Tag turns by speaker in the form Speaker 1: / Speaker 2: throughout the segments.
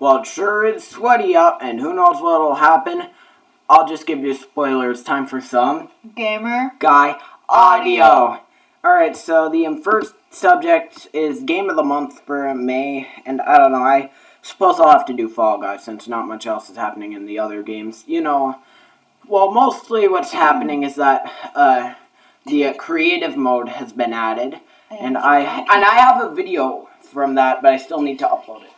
Speaker 1: Well, it sure is sweaty out, and who knows what'll happen. I'll just give you spoilers. Time for some
Speaker 2: Gamer.
Speaker 1: guy audio. All right, so the first subject is game of the month for May, and I don't know. I suppose I'll have to do Fall Guys since not much else is happening in the other games. You know, well, mostly what's happening is that uh, the uh, creative mode has been added, and I and I have a video from that, but I still need to upload it.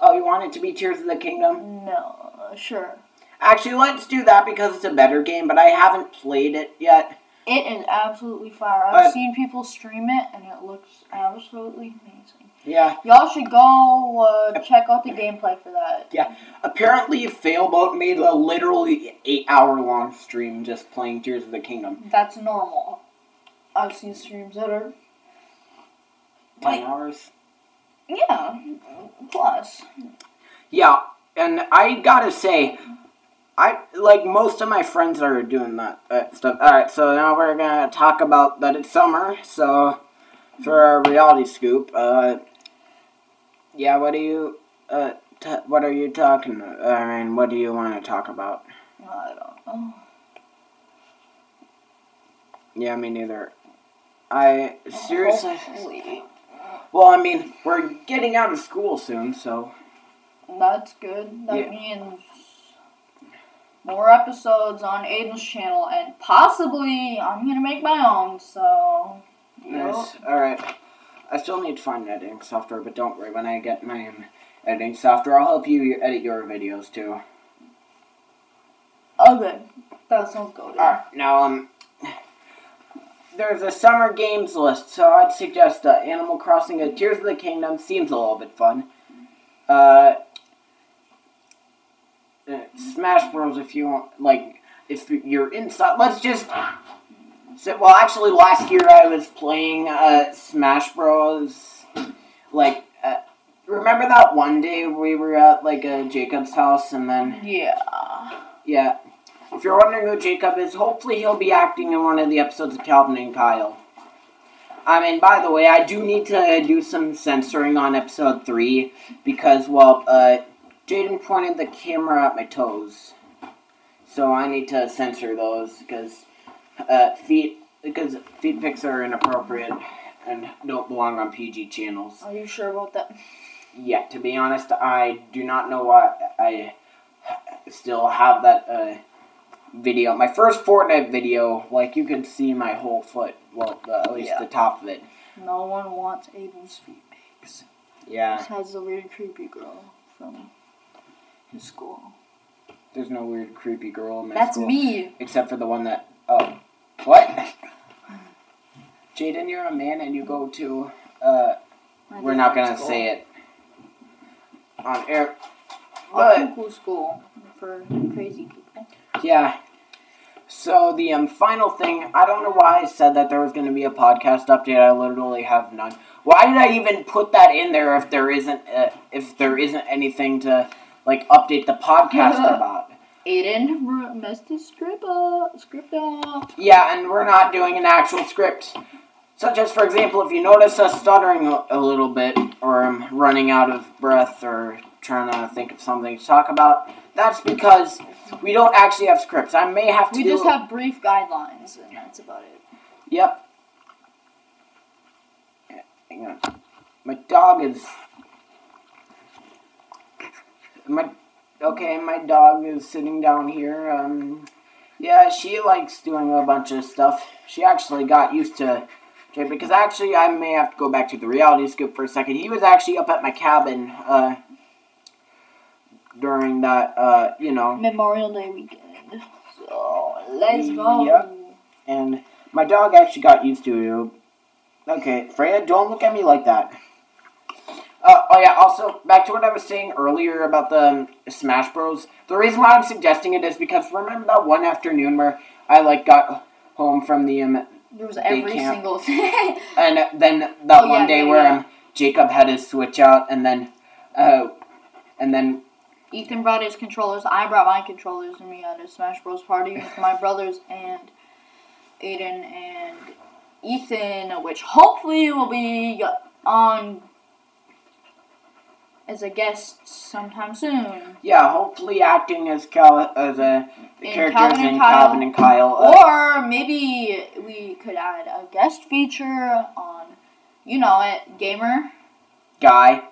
Speaker 1: Oh, you want it to be Tears of the Kingdom?
Speaker 2: No, sure.
Speaker 1: Actually, let's do that because it's a better game, but I haven't played it yet.
Speaker 2: It is absolutely fire. I've
Speaker 1: But-
Speaker 2: seen people stream it, and it looks absolutely amazing.
Speaker 1: Yeah.
Speaker 2: Y'all should go uh, check out the gameplay for that. Yeah.
Speaker 1: Apparently, Failboat made a literally eight hour long stream just playing Tears of the Kingdom.
Speaker 2: That's normal. I've seen streams that are
Speaker 1: Ten
Speaker 2: Like-
Speaker 1: hours?
Speaker 2: yeah plus.
Speaker 1: Yeah, and I gotta say, I like most of my friends are doing that uh, stuff. Alright, so now we're gonna talk about that it's summer, so for our reality scoop, uh, yeah, what do you, uh, t- what are you talking I mean, what do you want to talk about?
Speaker 2: I don't know.
Speaker 1: Yeah, me neither. I seriously.
Speaker 2: Hopefully.
Speaker 1: Well, I mean, we're getting out of school soon, so
Speaker 2: That's good. That
Speaker 1: Yeah.
Speaker 2: means more episodes on Aiden's channel, and possibly I'm gonna make my own. So, yep.
Speaker 1: nice. All right. I still need to find editing software, but don't worry. When I get my editing software, I'll help you edit your videos too.
Speaker 2: okay, that sounds good.
Speaker 1: All right. Now, um, there's a summer games list, so I'd suggest uh, Animal Crossing: uh, Tears of the Kingdom seems a little bit fun. Uh, uh, Smash Bros. If you want, like, if you're inside, let's just. So, well, actually, last year I was playing uh, Smash Bros. Like, uh, remember that one day we were at like a Jacob's house, and then
Speaker 2: Yeah.
Speaker 1: yeah. If you're wondering who Jacob is, hopefully he'll be acting in one of the episodes of Calvin and Kyle. I mean, by the way, I do need to do some censoring on episode 3 because, well, uh, Jaden pointed the camera at my toes. So I need to censor those because, uh, feet, because feet pics are inappropriate and don't belong on PG channels.
Speaker 2: Are you sure about that?
Speaker 1: Yeah, to be honest, I do not know why I still have that uh, video. My first Fortnite video, like you can see my whole foot. Well, uh, at least
Speaker 2: Yeah.
Speaker 1: the top of it.
Speaker 2: No one wants Aiden's feet pics.
Speaker 1: Yeah,
Speaker 2: Besides the weird creepy girl from his school.
Speaker 1: there's no weird creepy girl in my
Speaker 2: That's
Speaker 1: school.
Speaker 2: me.
Speaker 1: Except for the one that. Oh, what? Jaden, you're a man, and you go to. Uh, we're not gonna
Speaker 2: school.
Speaker 1: say it on air.
Speaker 2: A
Speaker 1: But-
Speaker 2: school for crazy people.
Speaker 1: Yeah. So the um, final thing, I don't know why I said that there was going to be a podcast update. I literally have none. Why did I even put that in there if there isn't uh, if there isn't anything to like update the podcast about?
Speaker 2: Aiden messed his script up. Script up.
Speaker 1: Yeah, and we're not doing an actual script. Such as, for example, if you notice us stuttering a, a little bit, or um, running out of breath, or trying to think of something to talk about, that's because we don't actually have scripts. I may have to
Speaker 2: We just have brief guidelines, and that's about it.
Speaker 1: Yep. Hang on. My dog is. My. Okay, my dog is sitting down here. Um. Yeah, she likes doing a bunch of stuff. She actually got used to. Because actually, I may have to go back to the reality scoop for a second. He was actually up at my cabin, uh. During that, uh, you know.
Speaker 2: Memorial Day weekend. So let's go.
Speaker 1: Yep. and my dog actually got used to it. Okay, Freya, don't look at me like that. Uh, oh yeah. Also, back to what I was saying earlier about the um, Smash Bros. The reason why I'm suggesting it is because remember that one afternoon where I like got home from the um,
Speaker 2: There was every
Speaker 1: can't-
Speaker 2: single thing.
Speaker 1: and then that
Speaker 2: Oh,
Speaker 1: one
Speaker 2: yeah,
Speaker 1: day
Speaker 2: yeah,
Speaker 1: where
Speaker 2: yeah.
Speaker 1: um, Jacob had his Switch out, and then, uh, and then
Speaker 2: Ethan brought his controllers. I brought my controllers, and we had a Smash Bros. party with my brothers and Aiden and Ethan, which hopefully will be on as a guest sometime soon.
Speaker 1: Yeah, hopefully acting as Cal as a the
Speaker 2: In
Speaker 1: characters
Speaker 2: Calvin and
Speaker 1: in
Speaker 2: Kyle.
Speaker 1: Calvin and Kyle. uh,
Speaker 2: Or maybe we could add a guest feature on, you know it, gamer
Speaker 1: guy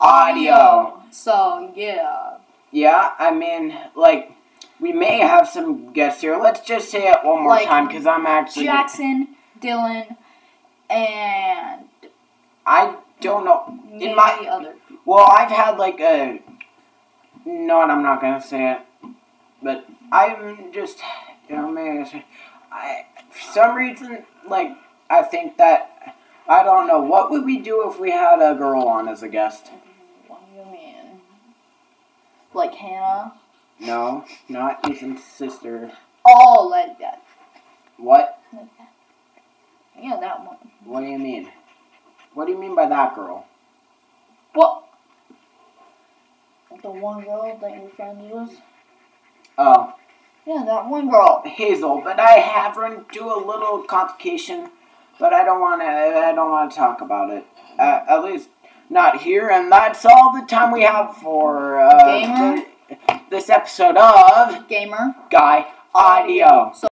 Speaker 1: audio.
Speaker 2: So yeah,
Speaker 1: Yeah, I mean, like we may have some guests here. Let's just say it one more
Speaker 2: Like
Speaker 1: time because I'm actually
Speaker 2: Jackson, Dylan, and
Speaker 1: I don't know.
Speaker 2: maybe
Speaker 1: my-
Speaker 2: other.
Speaker 1: Well, I've had like a. No, I'm not gonna say it. But I'm just, you know, man. I for some reason like I think that I don't know what would we do if we had a girl on as a guest.
Speaker 2: What do you mean? Like Hannah?
Speaker 1: No, not Ethan's sister.
Speaker 2: Oh, like that.
Speaker 1: What?
Speaker 2: Like that. Yeah, that one.
Speaker 1: What do you mean? What do you mean by that girl?
Speaker 2: What? The one girl that you're friends with?
Speaker 1: Oh,
Speaker 2: Yeah, that one girl.
Speaker 1: Hazel. But I have run into a little complication. But I don't want to. I don't want to talk about it. Uh, at least not here. And that's all the time we have for uh,
Speaker 2: Gamer?
Speaker 1: th- this episode of
Speaker 2: Gamer.
Speaker 1: Guy Audio.
Speaker 2: So